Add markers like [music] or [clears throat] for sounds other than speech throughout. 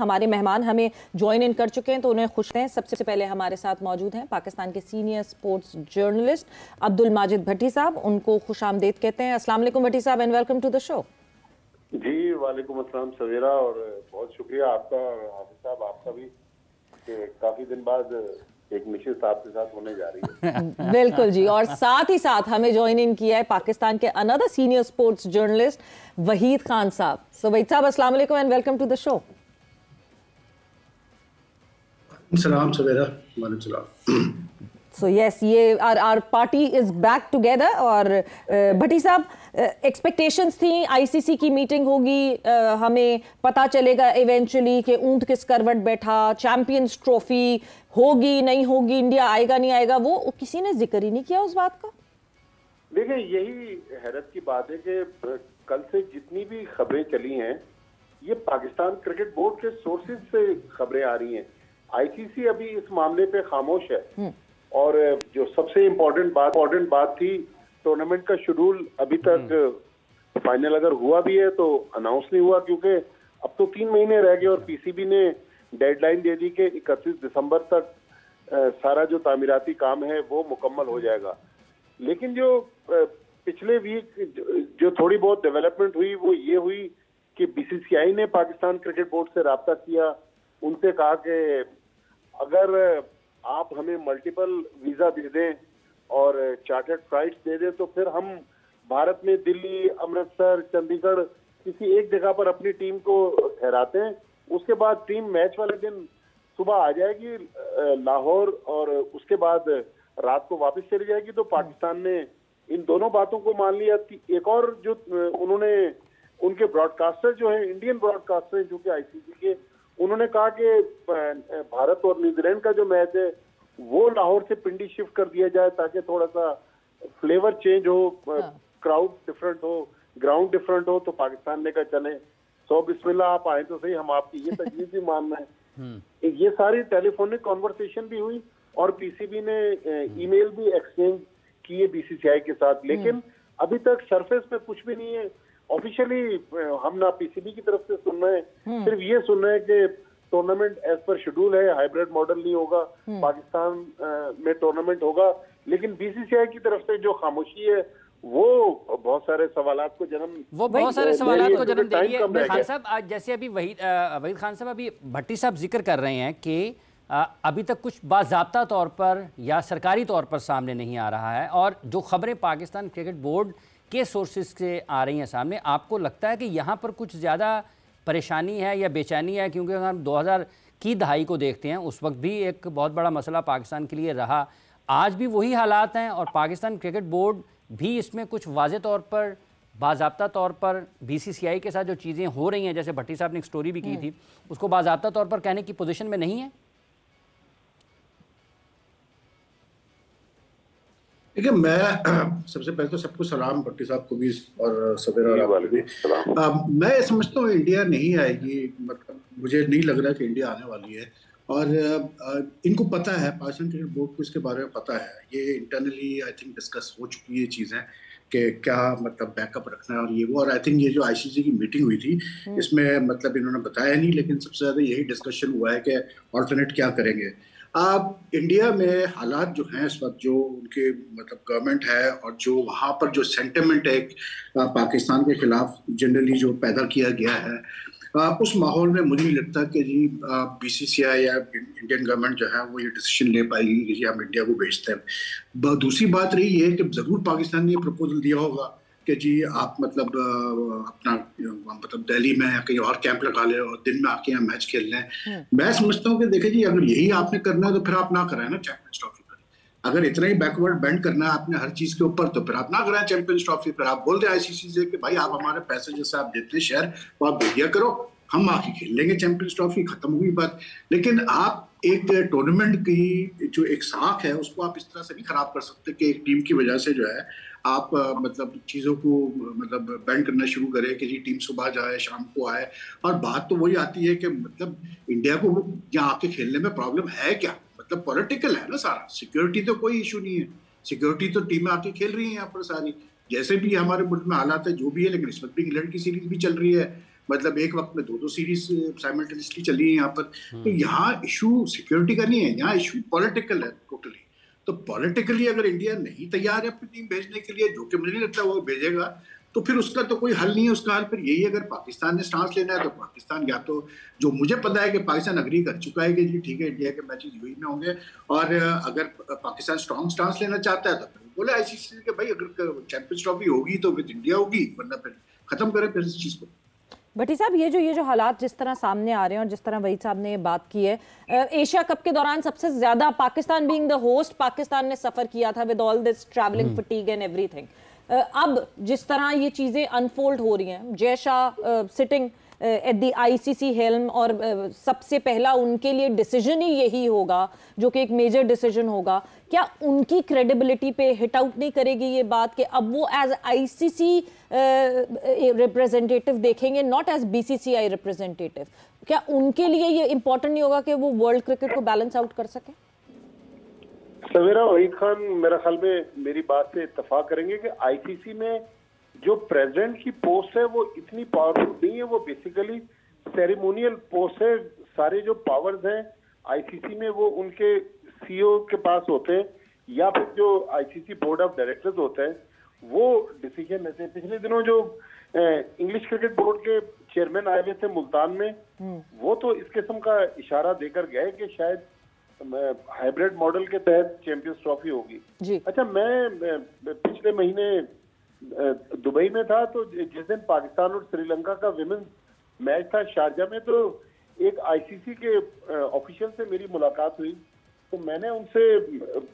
हमारे मेहमान हमें ज्वाइन इन कर चुके हैं तो उन्हें खुश हैं सबसे पहले हमारे साथ मौजूद हैं पाकिस्तान के senior sports journalist Abdul Majid Bhatti साहब। उनको खुश आमदेद कहते हैं। अस्सलाम वालेकुम भट्टी साहब and welcome to the show जी वालेकुम अस्सलाम सवेरा और बहुत शुक्रिया आपका हाफिज साहब आपका भी काफ़ी दिन बाद एक मिशन साहब के साथ होने जा रही है। [laughs] बिल्कुल जी और साथ ही साथ हमें ज्वाइन इन किया है पाकिस्तान के another senior sports journalist Waheed Khan साहब। सो वहीद साहब अस्सलाम वालेकुम and welcome to the show सलाम सवेरा वालेकुम सलाम। सो यस ये our our party is back together और भट्टी साहब एक्सपेक्टेशंस थी आईसीसी की मीटिंग होगी uh, हमें पता चलेगा इवेंचुअली कि ऊँट किस करवट बैठा चैंपियंस ट्रॉफी होगी नहीं होगी इंडिया आएगा नहीं आएगा वो किसी ने ज़िक्र ही नहीं किया उस बात का? देखिए यही हैरत की बात है कि कल से जितनी भी खबरें चली हैं ये पाकिस्तान क्रिकेट बोर्ड के सोर्सेज से खबरें आ रही हैं। आईसीसी अभी इस मामले पे खामोश है हम्म। और जो सबसे इम्पोर्टेंट बात इम्पोर्टेंट बात थी टूर्नामेंट का शेड्यूल अभी तक फाइनल हम्म। अगर हुआ भी है तो अनाउंस नहीं हुआ क्योंकि अब तो तीन महीने रह गए और पीसीबी ने डेडलाइन दे दी कि इकतीस दिसंबर तक सारा जो तामीराती काम है वो मुकम्मल हो जाएगा लेकिन जो पिछले वीक जो थोड़ी बहुत डेवलपमेंट हुई वो ये हुई कि बीसीसीआई ने पाकिस्तान क्रिकेट बोर्ड से रबता किया उनसे कहा कि अगर आप हमें मल्टीपल वीज़ा दे दें और चार्टर्ड फ़्लाइट दे दें तो फिर हम भारत में दिल्ली, अमृतसर, चंडीगढ़ किसी एक जगह पर अपनी टीम को ठहराते हैं। उसके बाद टीम मैच वाले दिन सुबह आ जाएगी लाहौर और उसके बाद रात को वापस चली जाएगी। तो पाकिस्तान ने इन दोनों बातों को मान लिया कि एक और जो उन्होंने, उनके ब्रॉडकास्टर जो है इंडियन ब्रॉडकास्टर जो कि आईसीसी के उन्होंने कहा कि भारत और न्यूजीलैंड का जो मैच है वो लाहौर से पिंडी शिफ्ट कर दिया जाए ताकि थोड़ा सा फ्लेवर चेंज हो क्राउड हाँ। डिफरेंट हो ग्राउंड डिफरेंट हो तो पाकिस्तान ने कहा चले सो बिस्मिल्ला आप आए तो सही हम आपकी ये तजवीज भी मानना है हम्म। ये सारी टेलीफोनिक कॉन्वर्सेशन भी हुई और पीसीबी ने ईमेल भी एक्सचेंज किए बीसीसीआई के साथ लेकिन हम्म। अभी तक सरफेस पे कुछ भी नहीं है ऑफिशियली हम ना पीसीबी की तरफ़ से सुन रहे हैं। हम्म। सिर्फ़ ये सुन रहे हैं कि टूर्नामेंट एज पर शेड्यूल है हाइब्रिड मॉडल नहीं होगा हम्म। पाकिस्तान में टूर्नामेंट होगा। लेकिन बीसीसीआई की तरफ़ से जो खामोशी है वो बहुत सारे सवाल को जन्म वो बहुत सारे सवाल को जन्म दे रही है। खान साहब आज जैसे अभी वही वहीद खान साहब अभी भट्टी साहब ज़िक्र कर रहे हैं कि अभी तक कुछ बाबा तौर पर या सरकारी तौर पर सामने नहीं आ रहा है। और जो खबरें पाकिस्तान क्रिकेट बोर्ड के सोर्सेज से आ रही हैं सामने। आपको लगता है कि यहाँ पर कुछ ज़्यादा परेशानी है या बेचैनी है? क्योंकि अगर हम 2000 की दहाई को देखते हैं उस वक्त भी एक बहुत बड़ा मसला पाकिस्तान के लिए रहा। आज भी वही हालात हैं और पाकिस्तान क्रिकेट बोर्ड भी इसमें कुछ वाज तौर पर बाबा तौर पर बीसीसीआई के साथ जो चीज़ें हो रही हैं जैसे भट्टी साहब ने एक स्टोरी भी की हम्म। थी उसको बाबा तौर पर कहने की पोजीशन में नहीं है? देखिए मैं [clears throat] सबसे पहले तो सबको सलाम भट्टी साहब को भी और सवेरा वाले भी। मैं समझता हूँ इंडिया नहीं आएगी मतलब मुझे नहीं लग रहा कि इंडिया आने वाली है। और इनको पता है पाकिस्तान क्रिकेट बोर्ड को इसके बारे में पता है। ये इंटरनली आई थिंक डिस्कस हो चुकी है चीज़ें कि क्या मतलब बैकअप रखना है और ये वो। और आई थिंक ये जो आईसीसी की मीटिंग हुई थी हम्म। इसमें मतलब इन्होंने बताया नहीं लेकिन सबसे ज़्यादा यही डिस्कशन हुआ है कि ऑल्टरनेट क्या करेंगे। अब इंडिया में हालात जो हैं इस वक्त, जो उनके मतलब गवर्नमेंट है और जो वहाँ पर जो सेंटिमेंट है पाकिस्तान के खिलाफ जनरली जो पैदा किया गया है उस माहौल में मुझे नहीं लगता कि जी बीसीसीआई या इंडियन गवर्नमेंट जो है वो ये डिसीज़न ले पाएगी कि जी, हम इंडिया को भेजते हैं। दूसरी बात रही है कि ज़रूर पाकिस्तान ने ये प्रपोजल दिया होगा। कि जी आप मतलब अपना मतलब दिल्ली में या कहीं और कैंप लगा ले और दिन में आके यहाँ मैच खेल लें। हम्म। मैं समझता हूँ कि देखे जी अगर यही आपने करना है तो फिर आप ना कराए ना चैंपियंस ट्रॉफी पर। अगर इतना ही बैकवर्ड बैंड करना है आपने हर चीज़ के ऊपर तो फिर आप ना कराए चैंपियंस ट्रॉफी पर। आप बोल दें आईसीसी से कि भाई आप हमारे पैसे जैसे आप देते हैं शेयर वो आप भेजिया करो। हम आके खेल लेंगे चैंपियंस ट्रॉफी खत्म हुई बात। लेकिन आप एक टूर्नामेंट की जो एक साख है उसको आप इस तरह से नहीं खराब कर सकते कि एक टीम की वजह से जो है आप मतलब चीज़ों को मतलब बैंड करना शुरू करें कि जी टीम सुबह जाए शाम को आए। और बात तो वही आती है कि मतलब इंडिया को यहाँ आके खेलने में प्रॉब्लम है क्या? मतलब पॉलिटिकल है ना सारा। सिक्योरिटी तो कोई इशू नहीं है। सिक्योरिटी तो टीमें आके खेल रही हैं यहाँ पर सारी। जैसे भी हमारे मुल्क में हालात है जो भी है लेकिन इस वक्त भी इंग्लैंड की सीरीज़ भी चल रही है। मतलब एक वक्त में दो दो सीरीज़ साइमल्टेनियसली चली है यहाँ पर। तो हम्म। यहाँ इशू सिक्योरिटी का नहीं है यहाँ इशू पॉलिटिकल है टोटली तो पॉलिटिकली अगर इंडिया नहीं तैयार है अपनी टीम भेजने के लिए, जो कि मुझे नहीं लगता वो भेजेगा तो फिर उसका तो कोई हल नहीं है उसका हल। फिर यही अगर पाकिस्तान ने स्टांस लेना है तो पाकिस्तान या तो जो मुझे पता है कि पाकिस्तान अग्री कर चुका है कि जी ठीक है इंडिया के मैचेस यूई में होंगे, और अगर पाकिस्तान स्ट्रॉन्ग स्टांस लेना चाहता है तो फिर बोले आईसीसी के भाई अगर चैंपियंस ट्रॉफी होगी तो विद इंडिया होगी, वरना फिर खत्म करें फिर इस चीज़ को। भट्टी साहब ये जो ये जो हालात जिस तरह सामने आ रहे हैं और जिस तरह वही साहब ने ये बात की है एशिया कप के दौरान सबसे ज़्यादा Pakistan being the host Pakistan ने सफ़र किया था with all this travelling fatigue and everything अब जिस तरह ये चीज़ें अनफोल्ड हो रही हैं Jay Shah sitting at the ICC helm और सबसे पहला उनके लिए डिसीज़न ही यही होगा, जो कि एक मेजर डिसीज़न होगा। क्या उनकी क्रेडिबिलिटी पे हिट आउट नहीं करेगी ये बात कि अब वो एज आईसीसी रिप्रेजेंटेटिव देखेंगे नॉट एज बीसीसीआई रिप्रेजेंटेटिव क्या उनके लिए ये इंपॉर्टेंट नहीं होगा कि वो वर्ल्ड क्रिकेट को बैलेंस आउट कर सके? सवेरा, वहीद खान, मेरा ख्याल में मेरी बात से इतफाक करेंगे कि आईसीसी में जो प्रेसिडेंट की पोस्ट है वो इतनी पावरफुल नहीं है वो बेसिकली सेरेमोनियल पोस्ट है। सारे जो पावर्स हैं आईसीसी में वो उनके सीईओ के पास होते हैं या फिर जो आईसीसी बोर्ड ऑफ़ डायरेक्टर्स होते हैं वो डिसीज़न लेते हैं। पिछले दिनों जो इंग्लिश क्रिकेट बोर्ड के चेयरमैन आए हुए थे मुल्तान में हम्म। वो तो इस किस्म का इशारा देकर गए कि शायद हाइब्रिड मॉडल के तहत चैंपियंस ट्रॉफी होगी। अच्छा मैं पिछले महीने दुबई में था तो जिस दिन पाकिस्तान और श्रीलंका का विमेंस मैच था शारजा में तो एक आईसीसी के ऑफिशियल से मेरी मुलाकात हुई। तो मैंने उनसे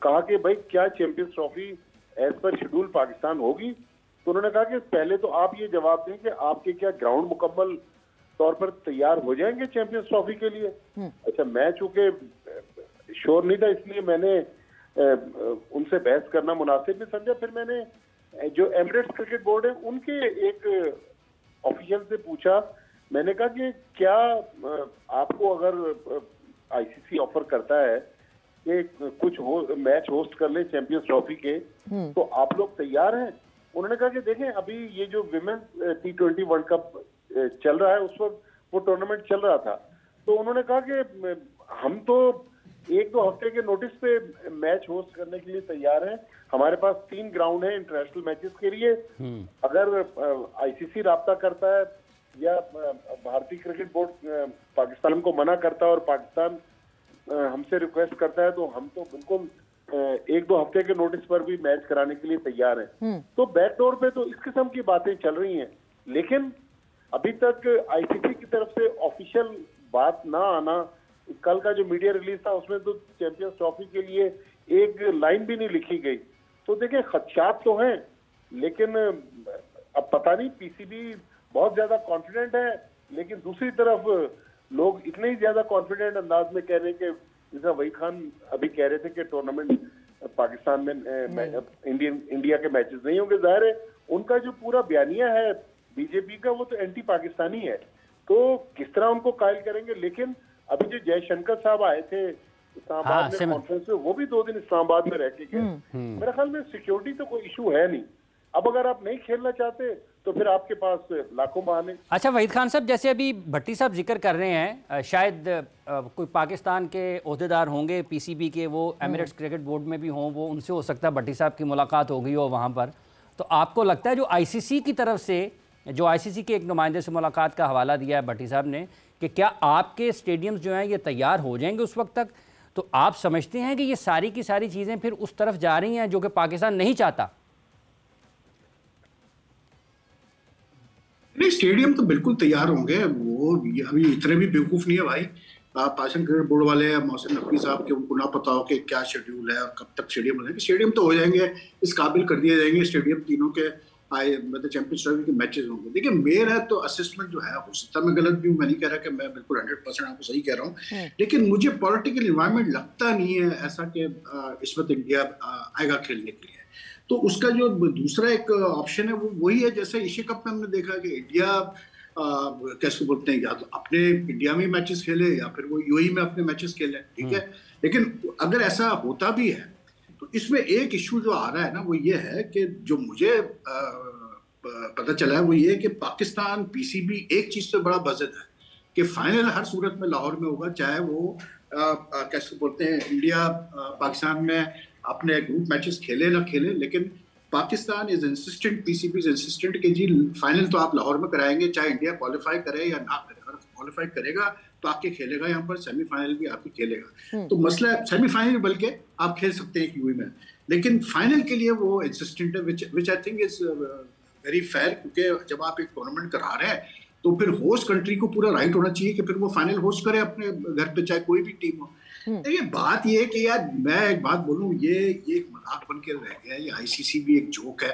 कहा कि भाई क्या Champions Trophy as per schedule Pakistan होगी? तो उन्होंने कहा कि पहले तो आप ये जवाब दें कि आपके क्या ग्राउंड मुकम्मल तौर पर तैयार हो जाएँगे चैंपियंस ट्रॉफी के लिए? हम्म। अच्छा मैं चूँकि श्योर नहीं था इसलिए मैंने उनसे बहस करना मुनासिब नहीं समझा। फिर मैंने जो एमरेट्स क्रिकेट बोर्ड है उनके एक ऑफिशियल से पूछा मैंने कहा कि क्या आपको अगर आईसीसी ऑफ़र करता है कि कुछ हो मैच होस्ट कर ले चैंपियंस ट्रॉफी के हम्म। तो आप लोग तैयार हैं उन्होंने कहा कि देखें अभी ये जो women's T twenty World Cup चल रहा है उस वक्त वो टूर्नामेंट चल रहा था तो उन्होंने कहा कि हम तो एक दो हफ़्ते के नोटिस पे मैच होस्ट करने के लिए तैयार है हमारे पास तीन ग्राउंड है इंटरनेशनल मैचेस के लिए हम्म। अगर आईसीसी रहा करता है या भारतीय क्रिकेट बोर्ड पाकिस्तान को मना करता है और पाकिस्तान हमसे रिक्वेस्ट करता है तो हम तो बिल्कुल एक दो हफ़्ते के नोटिस पर भी मैच कराने के लिए तैयार है हम्म। तो बैकडोर पे तो इस किस्म की बातें चल रही हैं लेकिन अभी तक आईसीसी की तरफ़ से ऑफिशियल बात ना आना कल का जो मीडिया रिलीज़ था उसमें तो चैंपियंस ट्रॉफी के लिए एक लाइन भी नहीं लिखी गई। तो देखिए खदशात तो हैं लेकिन अब पता नहीं पीसीबी बहुत ज़्यादा कॉन्फिडेंट है लेकिन दूसरी तरफ़ लोग इतने ही ज़्यादा कॉन्फिडेंट अंदाज में कह रहे हैं कि जैसा वही खान अभी कह रहे थे कि टूर्नामेंट पाकिस्तान में इंडियन इंडिया के मैचेस नहीं होंगे ज़ाहिर है उनका जो पूरा बयानिया है बीजेपी का वो तो एंटी पाकिस्तानी है। तो किस तरह उनको कायल करेंगे? लेकिन अभी जो जयशंकर साहब आए थे इस्लामाबाद हाँ, में कॉन्फ्रेंस में वो भी दो दिन इस्लामाबाद में रह के गए। हम्म, हम्म। मेरे ख्याल में सिक्योरिटी तो कोई इशू है नहीं। अब अगर आप नहीं खेलना चाहते तो फिर आपके पास लाखों बहाने। अच्छा वहीद खान साहब जैसे अभी भट्टी साहब ज़िक्र कर रहे हैं शायद कोई पाकिस्तान के अहदेदार होंगे पीसीबी के वो एमिरेट्स क्रिकेट बोर्ड में भी हों वो उनसे हो सकता है भट्टी साहब की मुलाकात हो गई हो वहाँ पर। तो आपको लगता है जो आईसीसी की तरफ़ से जो आईसीसी के एक नुमाइंदे से मुलाकात का हवाला दिया है भट्टी साहब ने कि क्या आपके स्टेडियम्स जो हैं ये तैयार हो जाएँगे उस वक्त तक? तो आप समझते हैं कि ये सारी की सारी चीज़ें फिर उस तरफ़ जा रही हैं जो कि पाकिस्तान नहीं चाहता? नहीं, स्टेडियम तो बिल्कुल तैयार होंगे। वो अभी इतने भी बेवकूफ़ नहीं है भाई। पाकिस्तान क्रिकेट बोर्ड वाले या मोहसिन नकवी साहब के, उनको ना पता हो कि क्या शेड्यूल है और कब तक स्टेडियम जाएँगे स्टेडियम तो हो जाएँगे, इस काबिल कर दिए जाएँगे स्टेडियम तीनों के। आए मतलब चैंपियंस ट्रॉफी के मैचेस होंगे देखिए मेरा तो असेसमेंट जो है हो सकता मैं गलत भी हूँ मैं नहीं कह रहा कि मैं बिल्कुल हंड्रेड परसेंट आपको सही कह रहा हूँ हम्म। लेकिन मुझे पॉलिटिकल इन्वायरमेंट लगता नहीं है ऐसा कि इस वक्त इंडिया आएगा खेलने के लिए तो उसका जो दूसरा एक ऑप्शन है वो वही है जैसे एशिया कप में हमने देखा कि इंडिया कैसे बोलते हैं या तो अपने इंडिया में मैचेस खेले या फिर वो यूएई में अपने मैचेस खेले ठीक है हम्म। लेकिन अगर ऐसा होता भी है इसमें एक इशू जो आ रहा है ना, वो ये है कि जो मुझे पता चला है वो ये कि पाकिस्तान पीसीबी एक चीज़ से बड़ा बजट है कि फाइनल हर सूरत में लाहौर में होगा, चाहे वो कैसे बोलते हैं इंडिया पाकिस्तान में अपने ग्रुप मैचेस खेले ना खेले, लेकिन Pakistan is insistent PCB is insistent कि जी फाइनल तो आप लाहौर में कराएँगे, चाहे इंडिया क्वालिफाई करे या ना करे। क्वालिफाई करेगा तो आके खेलेगा यहाँ पर सेमीफाइनल भी आपके खेलेगा हम्म। तो मसला सेमीफाइनल बल्कि आप खेल सकते हैं यूवी में लेकिन फाइनल के लिए वो इंसिस्टेंट है which I think is very fair क्योंकि जब आप एक टूर्नामेंट करा रहे हैं तो फिर होस्ट कंट्री को पूरा राइट होना चाहिए कि फिर वो फाइनल होस्ट करे अपने घर पे चाहे कोई भी टीम हो हम्म। देखिए बात ये है कि यार मैं एक बात बोलूँ ये ये एक मज़ाक बन के रह गया ये आईसीसी भी एक जोक है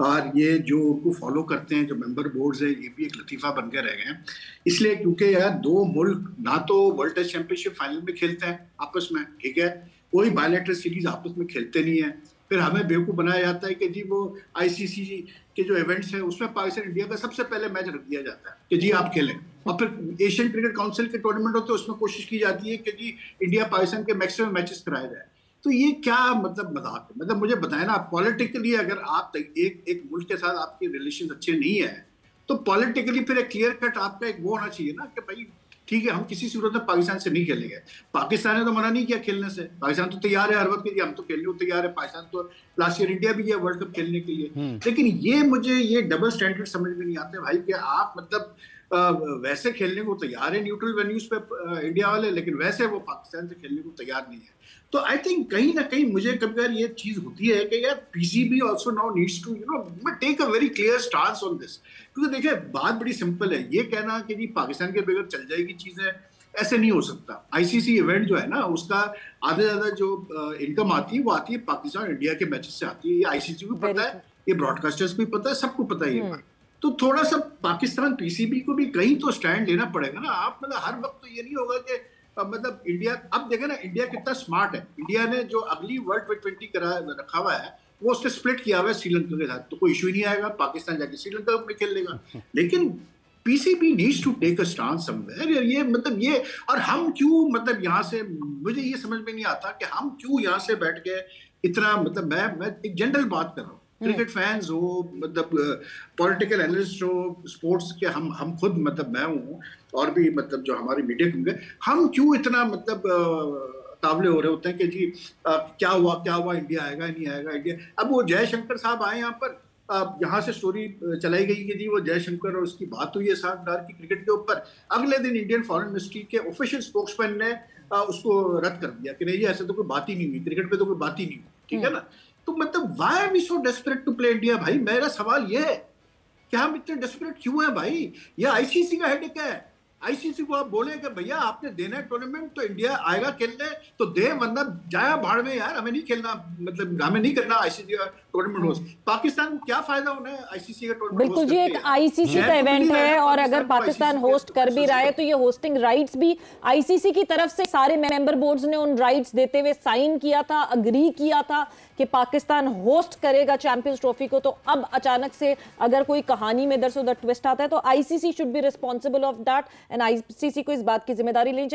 और ये जो उनको फॉलो करते हैं, जो मेंबर बोर्ड्स है, ये भी एक लतीफ़ा बन के रह गए हैं। इसलिए क्योंकि यार दो मुल्क ना तो वर्ल्ड टेस्ट चैंपियनशिप फाइनल में खेलते हैं, आपस में, ठीक है? कोई बायोलेटर सीरीज़ आपस में खेलते नहीं है। फिर हमें बेवकूफ़ बनाया जाता है कि जी वो आईसीसी के जो इवेंट्स हैं, उसमें पाकिस्तान इंडिया का सबसे पहले मैच रख दिया जाता है कि जी आप खेलें। और फिर एशियन क्रिकेट काउंसिल के टूर्नामेंट होते हैं, उसमें कोशिश की जाती है कि जी इंडिया पाकिस्तान के मैक्सिमम मैचेस कराए जाए। तो ये क्या मतलब मज़ाक मतलब मुझे बताए ना पॉलिटिकली अगर आप एक एक मुल्क के साथ आपके रिलेशन अच्छे नहीं है तो पॉलिटिकली फिर एक क्लियर कट आपका एक वो होना चाहिए ना कि भाई ठीक है हम किसी सूरत में पाकिस्तान से नहीं खेलेंगे। पाकिस्तान ने तो मना नहीं किया खेलने से। पाकिस्तान तो तैयार है हर वक्त के लिए हम तो खेलने को तैयार है। पाकिस्तान तो लास्ट ईयर इंडिया भी गया वर्ल्ड कप खेलने के लिए। हम्म। लेकिन ये मुझे ये डबल स्टैंडर्ड समझ में नहीं आते भाई कि आप मतलब वैसे खेलने को तैयार है न्यूट्रल वेन्यूज पे इंडिया वाले लेकिन वैसे वो पाकिस्तान से खेलने को तैयार नहीं है। तो आई थिंक कहीं ना कहीं मुझे कभी बार ये चीज़ होती है कि यार PCB also now needs to you know take a very clear stance on this क्योंकि देखिए बात बड़ी सिंपल है। ये कहना कि जी पाकिस्तान के बगैर चल जाएगी चीज़ें ऐसे नहीं हो सकता। आईसीसी इवेंट जो है ना उसका आधे ज़्यादा जो इनकम आती है वो आती है पाकिस्तान इंडिया के मैचेस से आती है। ये आईसीसी को पता है ये ब्रॉडकास्टर्स को पता है सबको पता है ये हम्म। तो थोड़ा सा पाकिस्तान पीसीबी को भी कहीं तो स्टैंड लेना पड़ेगा ना। आप मतलब हर वक्त तो ये नहीं होगा कि मतलब इंडिया अब देखे ना इंडिया कितना स्मार्ट है। इंडिया ने जो अगली वर्ल्ड ट्वेंटी करा रखा हुआ है वो उसने स्प्लिट किया हुआ है श्रीलंका के साथ। तो कोई इशू नहीं आएगा पाकिस्तान जाके श्रीलंका में खेल लेगा। लेकिन PCB needs to take a stance somewhere ये मतलब ये और हम क्यों मतलब यहाँ से मुझे ये समझ में नहीं आता कि हम क्यों यहाँ से बैठ के इतना मतलब मैं मैं एक जनरल बात कर रहा हूँ। क्रिकेट फैंस हो मतलब पॉलिटिकल एनालिस्ट हो स्पोर्ट्स के हम हम खुद मतलब मैं हूँ और भी मतलब जो हमारी मीडिया हम क्यों इतना मतलब तावले हो रहे होते हैं कि जी आ, क्या हुआ क्या हुआ इंडिया आएगा नहीं आएगा इंडिया अब वो जयशंकर साहब आए यहाँ पर अब यहाँ से स्टोरी चलाई गई कि जी वो जयशंकर और उसकी बात हुई है साठदार की क्रिकेट के ऊपर। अगले दिन इंडियन फॉरेन मिनिस्ट्री के ऑफिशियल स्पोक्समैन ने उसको रद्द कर दिया कि नहीं ऐसे तो कोई बात ही नहीं हुई क्रिकेट पे तो कोई बात ही नहीं हुई ठीक है हम्म। ना? तो मतलब why we so desperate to play India भाई? मेरा सवाल ये है कि हम इतने डेस्परेट क्यों हैं भाई? ये आईसीसी का हेडेक है। आईसीसी को आप बोले कि भैया आपने देना है टूर्नामेंट तो इंडिया आएगा खेलने तो दे वरना जाया भाड़ में यार हमें नहीं खेलना मतलब हमें नहीं करना आईसीसी का टूर्नामेंट होस्ट पाकिस्तान को क्या फ़ायदा होना है आईसीसी का टूर्नामेंट बिल्कुल जी एक आईसीसी का इवेंट है और अगर पाकिस्तान होस्ट कर भी रहा है तो ये होस्टिंग राइट्स भी आईसीसी की तरफ़ से सारे मेंबर बोर्ड्स ने उन राइट्स देते हुए साइन किया था अग्री किया था कि पाकिस्तान होस्ट करेगा चैंपियंस ट्रॉफी को। तो अब अचानक से अगर कोई कहानी में दर से उधर ट्विस्ट आता है तो ICC should be responsible of that and ICC को इस बात की ज़िम्मेदारी लेनी चाहिए।